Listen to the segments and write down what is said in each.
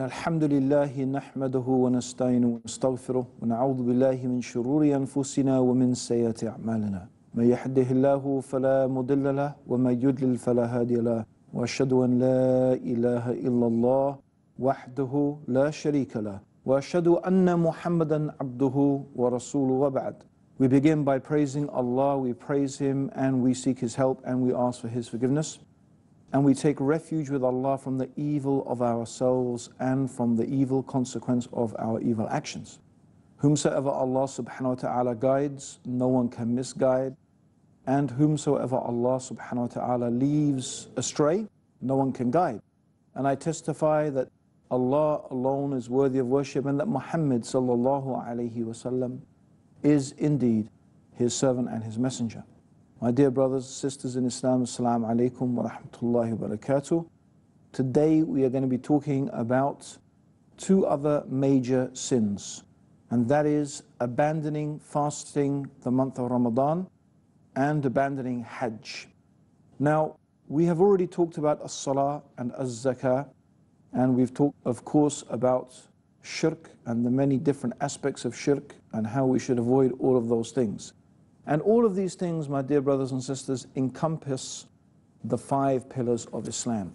إن الحمد لله نحمده ونستعينه ونستغفره ونعوذ بالله من شرور أنفسنا ومن سيئات أعمالنا من يحده الله فلا مضل له ومن يضلل فلا هادي له وأشهد أن لا إله إلا الله وحده لا شريك له وأشهد أن محمدا عبده ورسوله وبعد We begin by praising Allah, we praise Him and we seek His help and we ask for His forgiveness. And we take refuge with Allah from the evil of ourselves and from the evil consequence of our evil actions. Whomsoever Allah subhanahu wa ta'ala guides, no one can misguide. And whomsoever Allah subhanahu wa ta'ala leaves astray, no one can guide. And I testify that Allah alone is worthy of worship and that Muhammad sallallahu alayhi wasallam is indeed his servant and his messenger. My dear brothers and sisters in Islam, Assalamu alaikum wa rahmatullahi wa barakatuh. Today we are going to be talking about two other major sins, and that is abandoning fasting the month of Ramadan and abandoning Hajj. Now, we have already talked about as-salah and as-zakah, and we've talked, of course, about shirk and the many different aspects of shirk and how we should avoid all of those things. And all of these things, my dear brothers and sisters, encompass the five pillars of Islam.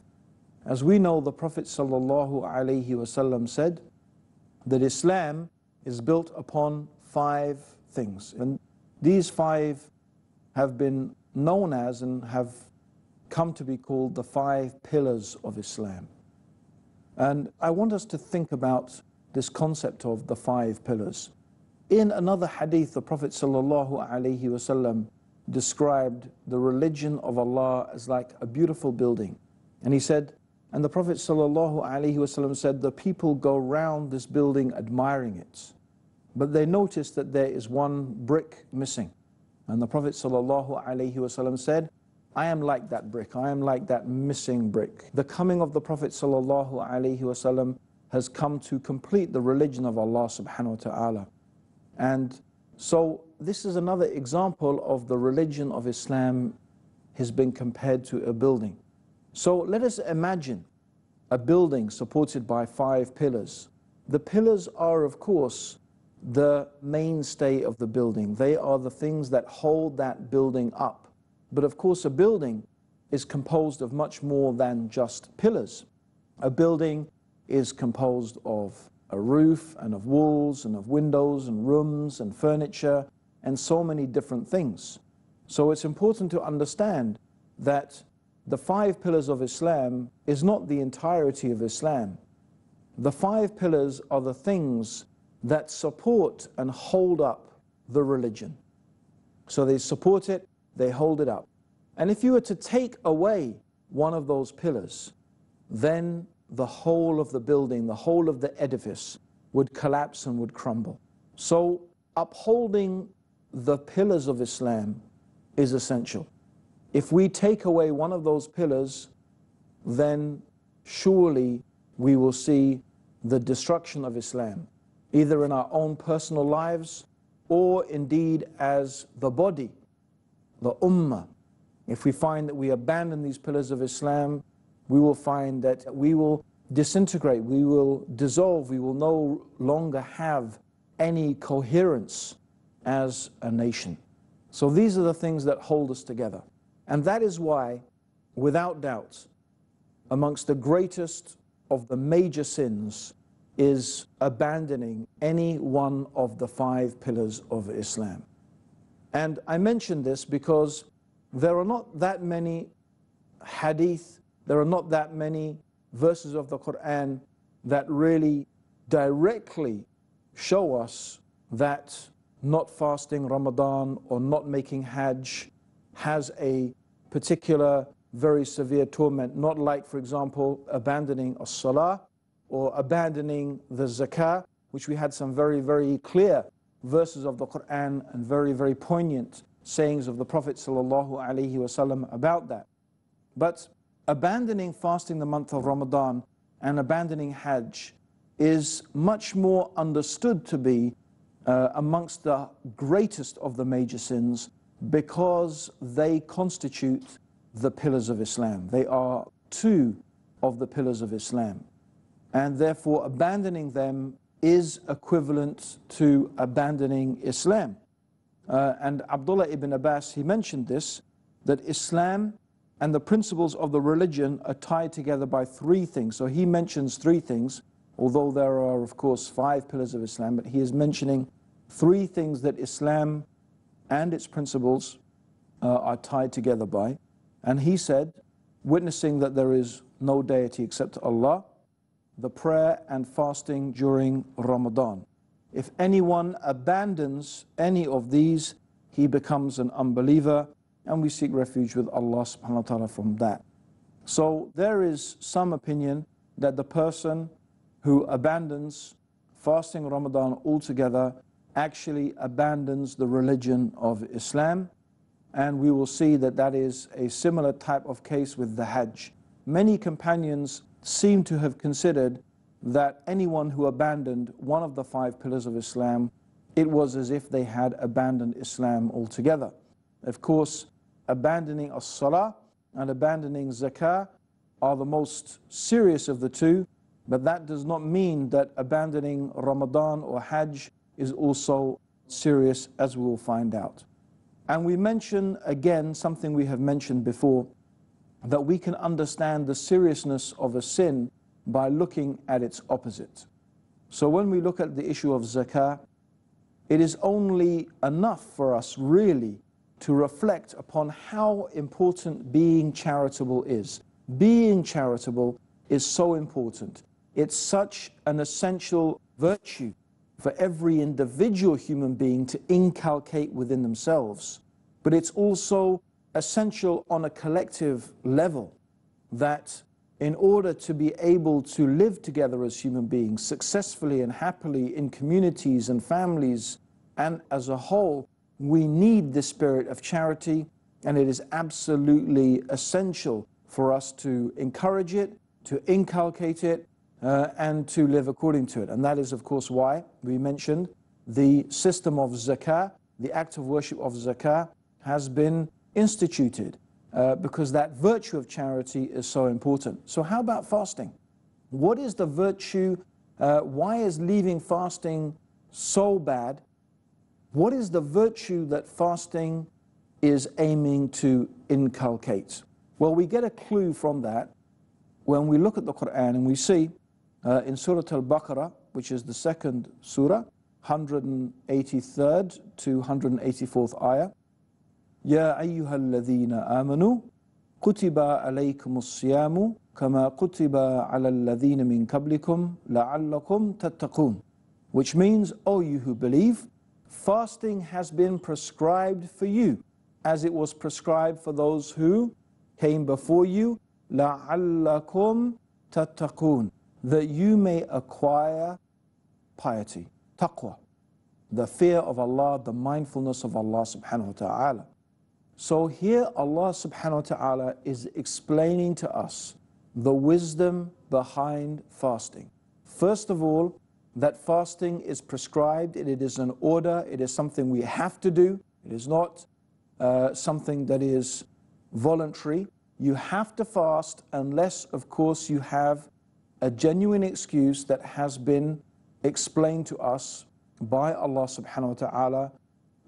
As we know, the Prophet ﷺ said that Islam is built upon five things. And these five have been known as and have come to be called the five pillars of Islam. And I want us to think about this concept of the five pillars. In another hadith, the Prophet ﷺ described the religion of Allah as like a beautiful building. And he said, and the Prophet ﷺ said, the people go round this building admiring it. But they notice that there is one brick missing. And the Prophet ﷺ said, I am like that brick, I am like that missing brick. The coming of the Prophet ﷺ has come to complete the religion of Allah subhanahu wa ta'ala. And so this is another example of the religion of Islam has been compared to a building. So let us imagine a building supported by five pillars. The pillars are, of course, the mainstay of the building. They are the things that hold that building up. But of course, a building is composed of much more than just pillars. A building is composed of a roof and of walls and of windows and rooms and furniture and so many different things. So it's important to understand that the five pillars of Islam is not the entirety of Islam. The five pillars are the things that support and hold up the religion. So they support it, they hold it up. And if you were to take away one of those pillars, then the whole of the building, the whole of the edifice would collapse and would crumble. So upholding the pillars of Islam is essential. If we take away one of those pillars, then surely we will see the destruction of Islam, either in our own personal lives or indeed as the body, the ummah. If we find that we abandon these pillars of Islam, we will find that we will disintegrate, we will dissolve, we will no longer have any coherence as a nation. So these are the things that hold us together. And that is why, without doubt, amongst the greatest of the major sins is abandoning any one of the five pillars of Islam. And I mention this because there are not that many hadith there are not that many verses of the Quran that really directly show us that not fasting Ramadan or not making Hajj has a particular very severe torment, not like, for example, abandoning a salah or abandoning the zakah, which we had some very, very clear verses of the Quran and very, very poignant sayings of the Prophet ﷺ about that. But abandoning fasting the month of Ramadan and abandoning Hajj is much more understood to be uh, amongst the greatest of the major sins because they constitute the pillars of Islam. They are two of the pillars of Islam. and therefore abandoning them is equivalent to abandoning Islam. Uh, and Abdullah ibn Abbas, he mentioned this, that Islam and the principles of the religion are tied together by three things. So he mentions three things, although there are, of course, five pillars of Islam, but he is mentioning three things that Islam and its principles uh, are tied together by. And he said, witnessing that there is no deity except Allah, the prayer and fasting during Ramadan. If anyone abandons any of these, he becomes an unbeliever, and we seek refuge with Allah subhanahu wa ta'ala from that. So there is some opinion that the person who abandons fasting Ramadan altogether actually abandons the religion of Islam and we will see that that is a similar type of case with the Hajj. Many companions seem to have considered that anyone who abandoned one of the five pillars of Islam, it was as if they had abandoned Islam altogether. Of course, abandoning as-salah and abandoning zakah are the most serious of the two, but that does not mean that abandoning Ramadan or Hajj is also serious, as we will find out. And we mention again something we have mentioned before that we can understand the seriousness of a sin by looking at its opposite. So when we look at the issue of zakah, it is only enough for us really to reflect upon how important being charitable is. Being charitable is so important. It's such an essential virtue for every individual human being to inculcate within themselves. But it's also essential on a collective level that in order to be able to live together as human beings successfully and happily in communities and families and as a whole, we need the spirit of charity and it is absolutely essential for us to encourage it, to inculcate it, uh, and to live according to it. And that is, of course, why we mentioned the system of zakah, the act of worship of zakah, has been instituted uh, because that virtue of charity is so important. So, how about fasting? What is the virtue? Uh, why is leaving fasting so bad? What is the virtue that fasting is aiming to inculcate? Well, we get a clue from that when we look at the Quran and we see uh, in Surah Al Baqarah, which is the second surah, 183rd to 184th ayah. يا أيها الذين آمنوا كتب عليكم الصيام كما كتب على الذين من قبلكم لعلكم تتقون which means, O you who believe, fasting has been prescribed for you as it was prescribed for those who came before you لعلكم تتقون that you may acquire piety, taqwa, the fear of Allah, the mindfulness of Allah subhanahu wa ta'ala. So here Allah subhanahu wa ta'ala is explaining to us the wisdom behind fasting. First of all, that fasting is prescribed, it is an order, it is something we have to do, it is not uh, something that is voluntary. You have to fast unless, of course, you have a genuine excuse that has been explained to us by Allah subhanahu wa ta'ala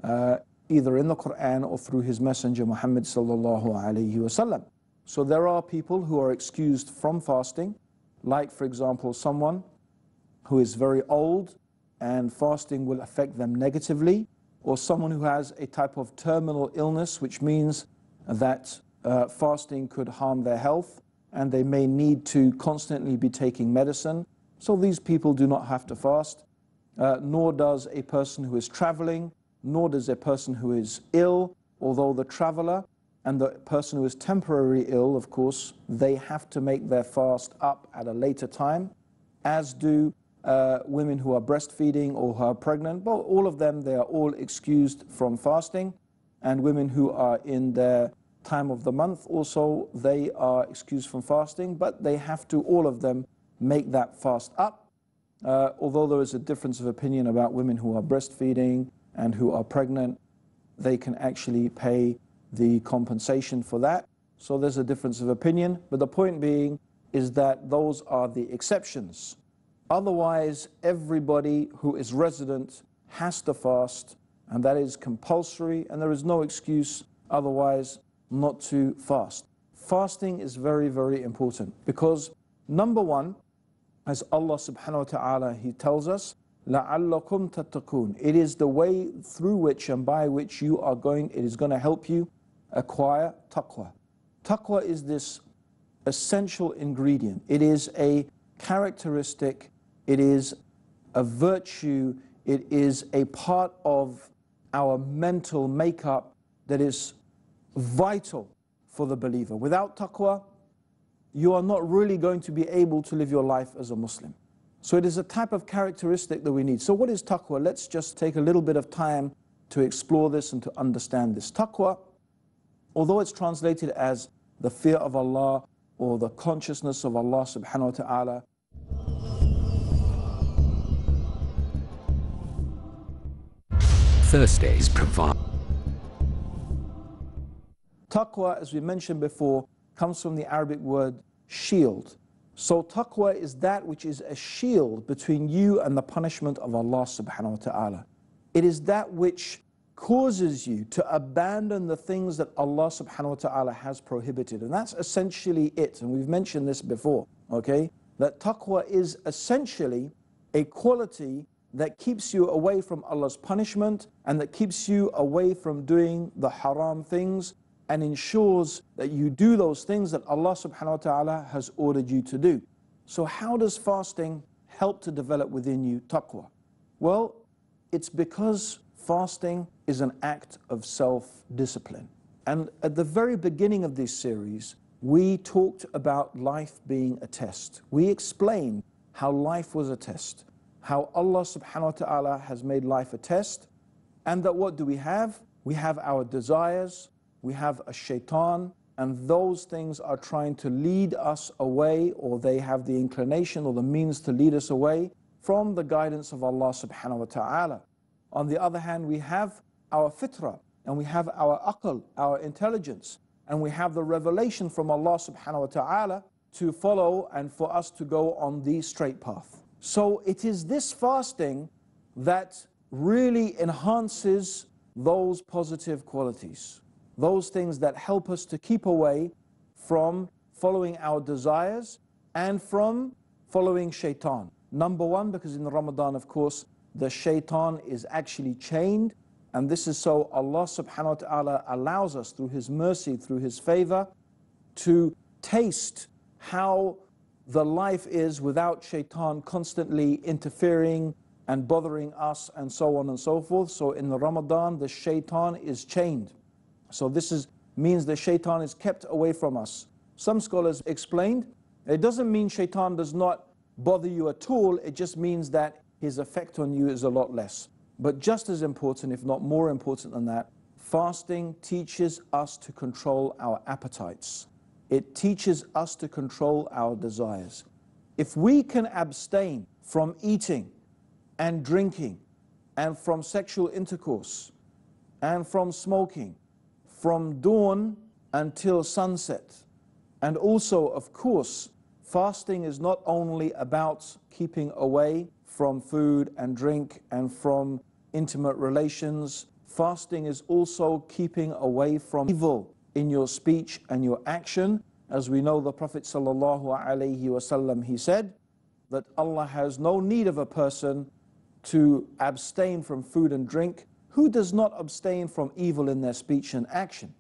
uh, either in the Quran or through his messenger Muhammad sallallahu alayhi wasallam. So there are people who are excused from fasting, like for example someone who is very old and fasting will affect them negatively, or someone who has a type of terminal illness, which means that uh, fasting could harm their health and they may need to constantly be taking medicine. So these people do not have to fast, uh, nor does a person who is traveling nor does a person who is ill, although the traveler and the person who is temporarily ill, of course, they have to make their fast up at a later time, as do uh, women who are breastfeeding or who are pregnant. But all of them, they are all excused from fasting. And women who are in their time of the month also, they are excused from fasting, but they have to, all of them, make that fast up. Uh, although there is a difference of opinion about women who are breastfeeding, and who are pregnant, they can actually pay the compensation for that. So there's a difference of opinion. But the point being is that those are the exceptions. Otherwise, everybody who is resident has to fast, and that is compulsory, and there is no excuse otherwise not to fast. Fasting is very, very important because, number one, as Allah subhanahu wa ta'ala, He tells us, لَعَلَّكُمْ تَتَّقُونَ It is the way through which and by which you are going, it is going to help you acquire taqwa. Taqwa is this essential ingredient. It is a characteristic, it is a virtue, it is a part of our mental makeup that is vital for the believer. Without taqwa, you are not really going to be able to live your life as a Muslim. So it is a type of characteristic that we need. So what is taqwa? Let's just take a little bit of time to explore this and to understand this. Taqwa, although it's translated as the fear of Allah or the consciousness of Allah subhanahu wa ta'ala, Thursdays provide. Taqwa, as we mentioned before, comes from the Arabic word shield. So taqwa is that which is a shield between you and the punishment of Allah subhanahu wa ta'ala. It is that which causes you to abandon the things that Allah subhanahu wa ta'ala has prohibited. And that's essentially it. And we've mentioned this before, okay? That taqwa is essentially a quality that keeps you away from Allah's punishment and that keeps you away from doing the haram things and ensures that you do those things that Allah subhanahu wa ta'ala has ordered you to do. So how does fasting help to develop within you taqwa? Well, it's because fasting is an act of self-discipline. And at the very beginning of this series, we talked about life being a test. We explained how life was a test how Allah subhanahu wa ta'ala has made life a test, and that what do we have? We have our desires, we have a shaitan, and those things are trying to lead us away, or they have the inclination or the means to lead us away from the guidance of Allah subhanahu wa ta'ala. On the other hand, we have our fitrah, and we have our aql, our intelligence, and we have the revelation from Allah subhanahu wa ta'ala to follow and for us to go on the straight path. So it is this fasting that really enhances those positive qualities, those things that help us to keep away from following our desires and from following shaitan. Number one, because in Ramadan, of course, the shaitan is actually chained, and this is so Allah subhanahu wa ta'ala allows us through His mercy, through His favor, to taste how the life is without shaitan constantly interfering and bothering us and so on and so forth. So in the Ramadan, the shaitan is chained. So this is, means the shaitan is kept away from us. Some scholars explained, it doesn't mean shaitan does not bother you at all, it just means that his effect on you is a lot less. But just as important, if not more important than that, fasting teaches us to control our appetites. It teaches us to control our desires. If we can abstain from eating and drinking and from sexual intercourse and from smoking from dawn until sunset, and also, of course, fasting is not only about keeping away from food and drink and from intimate relations, fasting is also keeping away from evil in your speech and your action. As we know, the Prophet ﷺ, he said that Allah has no need of a person to abstain from food and drink who does not abstain from evil in their speech and action.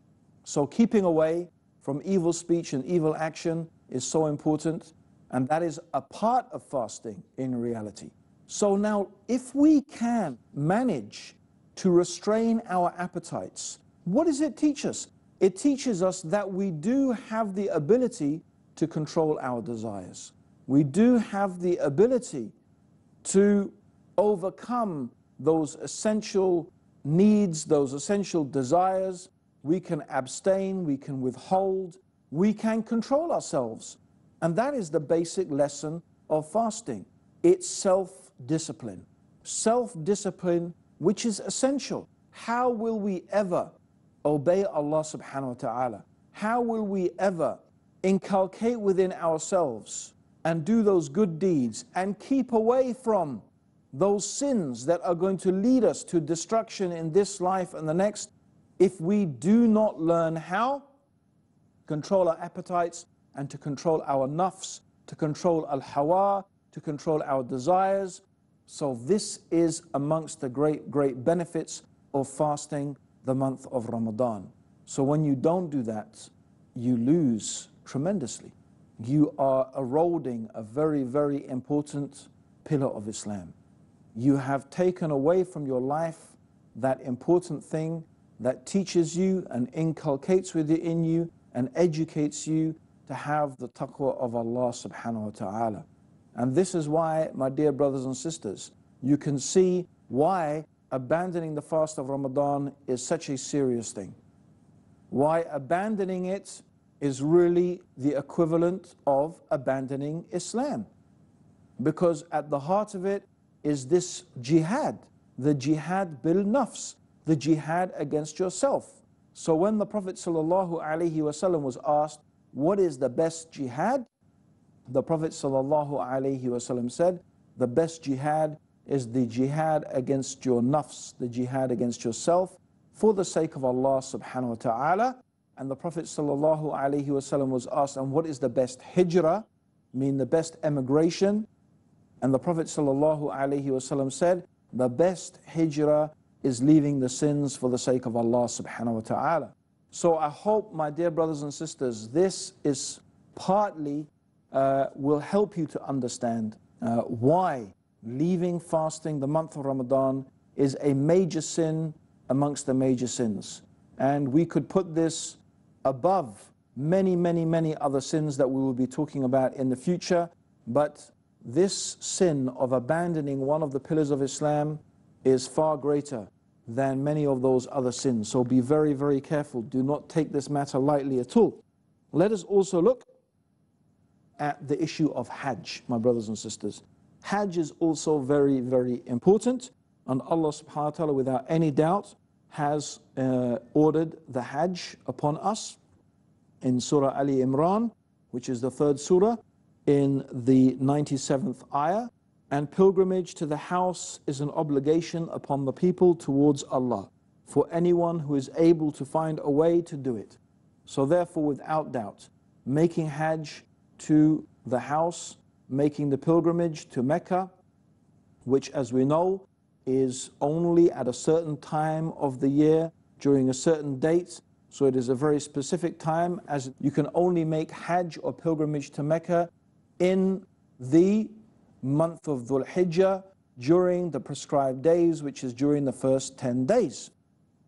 So keeping away from evil speech and evil action is so important, and that is a part of fasting in reality. So now, if we can manage to restrain our appetites, what does it teach us? It teaches us that we do have the ability to control our desires. We do have the ability to overcome those essential needs, those essential desires. We can abstain, we can withhold, we can control ourselves. And that is the basic lesson of fasting. It's self-discipline. Self-discipline, which is essential. How will we ever obey Allah subhanahu wa ta'ala? How will we ever inculcate within ourselves and do those good deeds and keep away from those sins that are going to lead us to destruction in this life and the next, if we do not learn how to control our appetites and to control our nafs, to control al hawa, to control our desires. So, this is amongst the great, great benefits of fasting the month of Ramadan. So, when you don't do that, you lose tremendously. You are eroding a very, very important pillar of Islam. You have taken away from your life that important thing that teaches you and inculcates within you and educates you to have the taqwa of Allah subhanahu wa ta'ala. And this is why, my dear brothers and sisters, you can see why abandoning the fast of Ramadan is such a serious thing. Why abandoning it is really the equivalent of abandoning Islam. Because at the heart of it is this jihad, the jihad bil nafs, the jihad against yourself. So when the Prophet ﷺ was asked, what is the best jihad? The Prophet ﷺ said, the best jihad is the jihad against your nafs, the jihad against yourself, for the sake of Allah subhanahu wa ta'ala. And the Prophet ﷺ was asked, and what is the best hijrah, mean the best emigration? And the Prophet ﷺ said, the best hijrah is leaving the sins for the sake of Allah subhanahu wa ta'ala. So I hope, my dear brothers and sisters, this is partly uh, will help you to understand uh, why leaving fasting the month of Ramadan is a major sin amongst the major sins. And we could put this above many, many, many other sins that we will be talking about in the future. But this sin of abandoning one of the pillars of Islam is far greater than many of those other sins. So be very, very careful. Do not take this matter lightly at all. Let us also look at the issue of Hajj, my brothers and sisters. Hajj is also very, very important. And Allah subhanahu wa ta'ala, without any doubt, has uh, ordered the Hajj upon us in Surah Ali Imran, which is the third surah, in the 97th ayah. And pilgrimage to the house is an obligation upon the people towards Allah for anyone who is able to find a way to do it. So, therefore, without doubt, making Hajj to the house, making the pilgrimage to Mecca, which, as we know, is only at a certain time of the year during a certain date. So, it is a very specific time, as you can only make Hajj or pilgrimage to Mecca in the month of Dhul Hijjah during the prescribed days, which is during the first 10 days.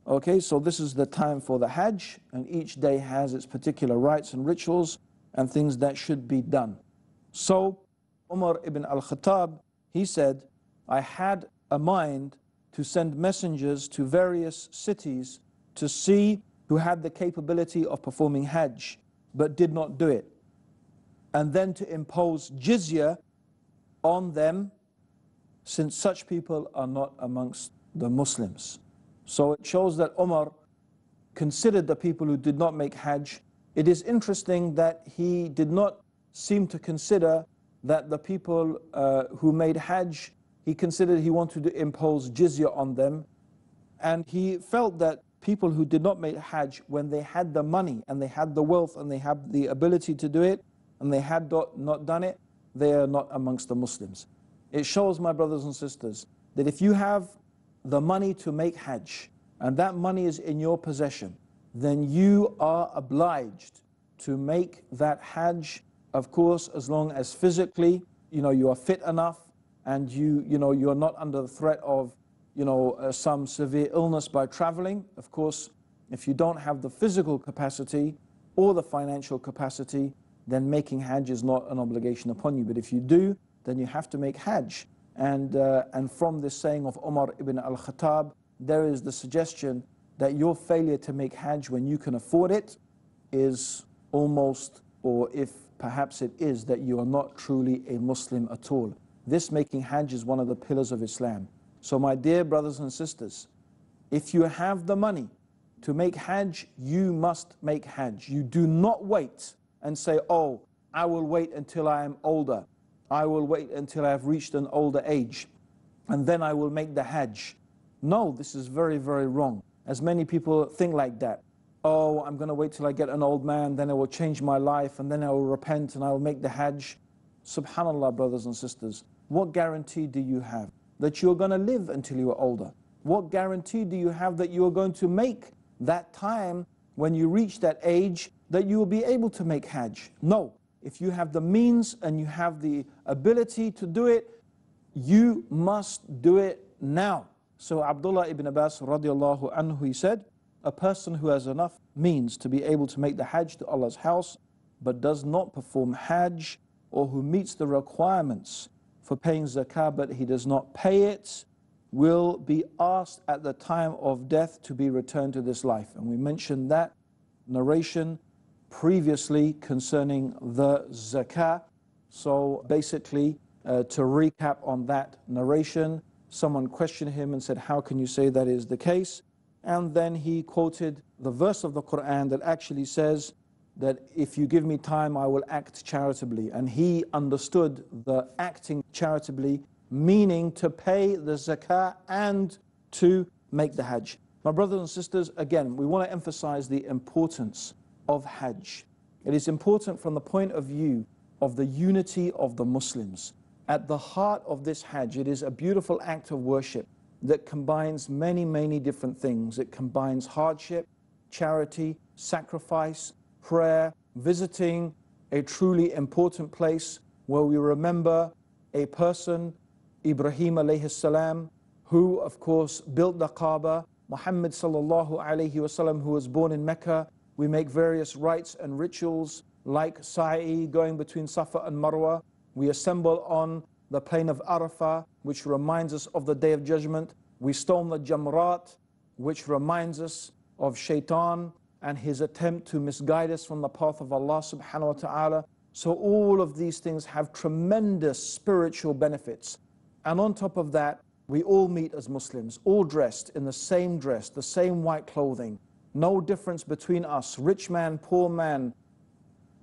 Okay, so this is the time for the Hajj, and each day has its particular rites and rituals and things that should be done. So, Umar ibn al Khattab, he said, I had a mind to send messengers to various cities to see who had the capability of performing Hajj, but did not do it. And then to impose jizya on them since such people are not amongst the Muslims. So it shows that Umar considered the people who did not make Hajj. It is interesting that he did not seem to consider that the people uh, who made Hajj, he considered he wanted to impose jizya on them. And he felt that people who did not make Hajj, when they had the money and they had the wealth and they had the ability to do it, and they had not done it, they are not amongst the Muslims. It shows, my brothers and sisters, that if you have the money to make Hajj, and that money is in your possession, then you are obliged to make that Hajj, of course, as long as physically, you know, you are fit enough and you, you know, you are not under the threat of, you know, uh, some severe illness by traveling. Of course, if you don't have the physical capacity or the financial capacity, then making Hajj is not an obligation upon you. But if you do, then you have to make Hajj. And, uh, and from this saying of Omar ibn al Khattab, there is the suggestion that your failure to make Hajj when you can afford it is almost, or if perhaps it is, that you are not truly a Muslim at all. This making Hajj is one of the pillars of Islam. So, my dear brothers and sisters, if you have the money to make Hajj, you must make Hajj. You do not wait and say, oh, I will wait until I am older. I will wait until I have reached an older age and then I will make the Hajj. No, this is very, very wrong. As many people think like that. Oh, I'm going to wait till I get an old man, then I will change my life, and then I will repent and I will make the Hajj. Subhanallah, brothers and sisters, what guarantee do you have that you're going to live until you are older? What guarantee do you have that you are going to make that time when you reach that age that you will be able to make Hajj? No. If you have the means and you have the ability to do it, you must do it now. So Abdullah ibn Abbas radiallahu anhu, he said, a person who has enough means to be able to make the Hajj to Allah's house, but does not perform Hajj, or who meets the requirements for paying zakah, but he does not pay it, will be asked at the time of death to be returned to this life. And we mentioned that narration previously concerning the zakah. So basically, uh, to recap on that narration, someone questioned him and said, How can you say that is the case? And then he quoted the verse of the Quran that actually says that if you give me time, I will act charitably. And he understood the acting charitably, meaning to pay the zakah and to make the hajj. My brothers and sisters, again, we want to emphasize the importance of hajj. It is important from the point of view of the unity of the Muslims. At the heart of this Hajj, it is a beautiful act of worship that combines many, many different things. It combines hardship, charity, sacrifice, prayer, visiting a truly important place where we remember a person, Ibrahim alayhi salam, who of course built the Kaaba, Muhammad sallallahu alayhi wasallam, who was born in Mecca. We make various rites and rituals like sa'i, going between Safa and Marwa, we assemble on the plain of Arafah, which reminds us of the Day of Judgment. We stone the Jamrat, which reminds us of Shaitan and his attempt to misguide us from the path of Allah subhanahu wa ta'ala. So all of these things have tremendous spiritual benefits. And on top of that, we all meet as Muslims, all dressed in the same dress, the same white clothing. No difference between us, rich man, poor man,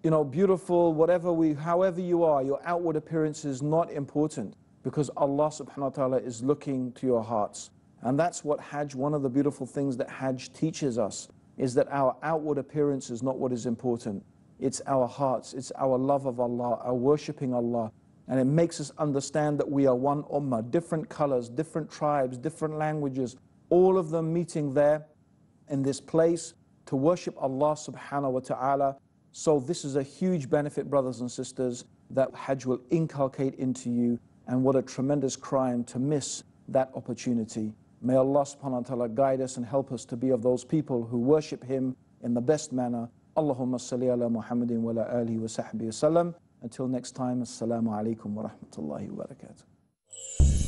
you know, beautiful, whatever we, however you are, your outward appearance is not important because Allah subhanahu wa ta'ala is looking to your hearts. And that's what Hajj, one of the beautiful things that Hajj teaches us, is that our outward appearance is not what is important. It's our hearts, it's our love of Allah, our worshipping Allah. And it makes us understand that we are one ummah, different colors, different tribes, different languages, all of them meeting there in this place to worship Allah subhanahu wa ta'ala so this is a huge benefit, brothers and sisters, that Hajj will inculcate into you. And what a tremendous crime to miss that opportunity. May Allah subhanahu wa ta'ala guide us and help us to be of those people who worship Him in the best manner. Allahumma salli ala Muhammadin wa ala alihi wa sahbihi wa sallam. Until next time, Assalamu alaikum wa rahmatullahi wa barakatuh.